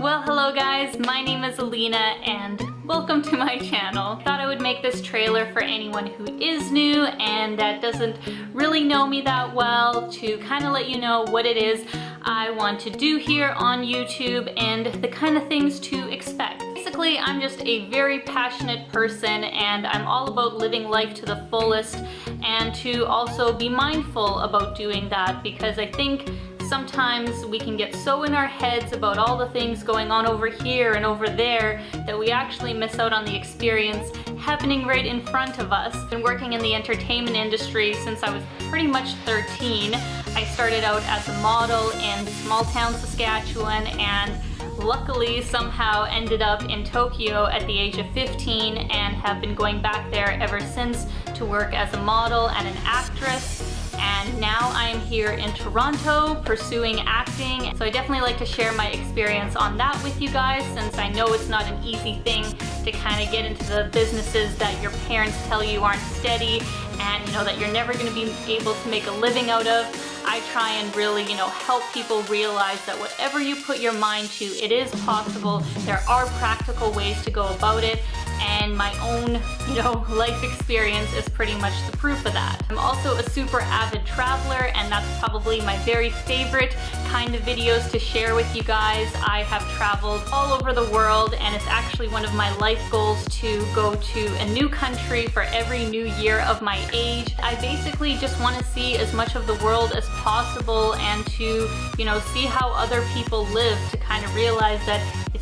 Well, hello guys, my name is Alina and welcome to my channel. Thought I would make this trailer for anyone who is new and that doesn't really know me that well to kind of let you know what it is I want to do here on YouTube and the kind of things to expect. Basically, I'm just a very passionate person and I'm all about living life to the fullest and to also be mindful about doing that because I think sometimes we can get so in our heads about all the things going on over here and over there that we actually miss out on the experience happening right in front of us. I've been working in the entertainment industry since I was pretty much 13. I started out as a model in small town Saskatchewan and luckily somehow ended up in Tokyo at the age of 15 and have been going back there ever since to work as a model and an actress and now I'm here in Toronto pursuing acting. So I definitely like to share my experience on that with you guys since I know it's not an easy thing to kind of get into the businesses that your parents tell you aren't steady and you know that you're never going to be able to make a living out of. I try and really, you know, help people realize that whatever you put your mind to, it is possible. There are practical ways to go about it and my own, you know, life experience is pretty much the proof of that. I'm also a super avid traveler and that's probably my very favorite kind of videos to share with you guys. I have traveled all over the world and it's actually one of my life goals to go to a new country for every new year of my age. I basically just want to see as much of the world as possible and to, you know, see how other people live to kind of realize that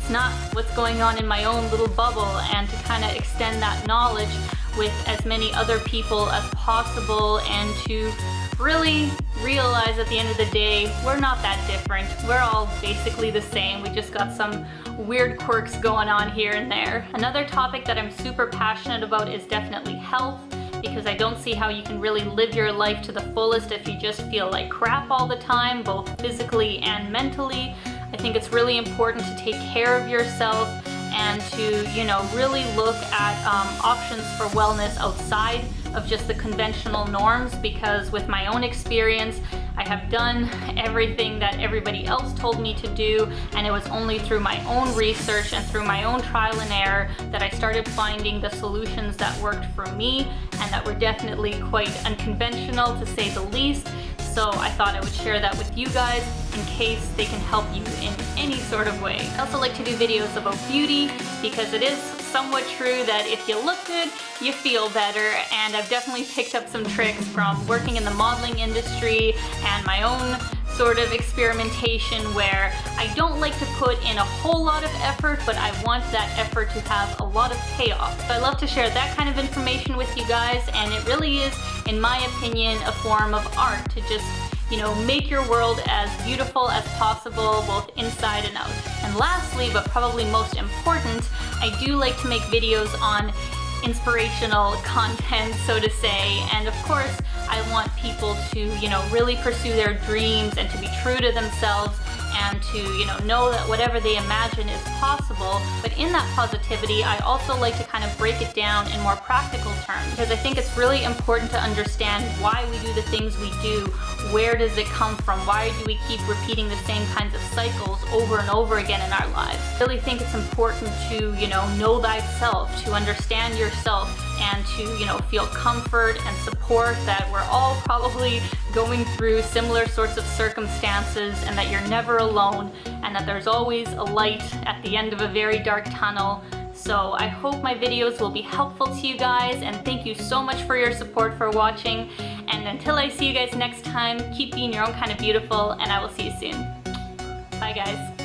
not what's going on in my own little bubble and to kind of extend that knowledge with as many other people as possible and to really realize at the end of the day, we're not that different. We're all basically the same. We just got some weird quirks going on here and there. Another topic that I'm super passionate about is definitely health because I don't see how you can really live your life to the fullest if you just feel like crap all the time, both physically and mentally. I think it's really important to take care of yourself and to, you know, really look at um, options for wellness outside of just the conventional norms because with my own experience, I have done everything that everybody else told me to do and it was only through my own research and through my own trial and error that I started finding the solutions that worked for me and that were definitely quite unconventional to say the least so I thought I would share that with you guys in case they can help you in any sort of way. I also like to do videos about beauty because it is somewhat true that if you look good, you feel better and I've definitely picked up some tricks from working in the modeling industry and my own sort of experimentation where I don't like to put in a whole lot of effort, but I want that effort to have a lot of payoff. So I love to share that kind of information with you guys, and it really is, in my opinion, a form of art to just you know, make your world as beautiful as possible, both inside and out. And lastly, but probably most important, I do like to make videos on inspirational content, so to say, and of course, I want people to, you know, really pursue their dreams and to be true to themselves and to, you know, know that whatever they imagine is possible. But in that positivity, I also like to kind of break it down in more practical terms because I think it's really important to understand why we do the things we do, where does it come from, why do we keep repeating the same kinds of cycles over and over again in our lives. I really think it's important to, you know, know thyself, to understand yourself and to, you know, feel comfort and support that we're all probably going through similar sorts of circumstances and that you're never alone and that there's always a light at the end of a very dark tunnel. So I hope my videos will be helpful to you guys and thank you so much for your support for watching. And until I see you guys next time, keep being your own kind of beautiful and I will see you soon. Bye guys.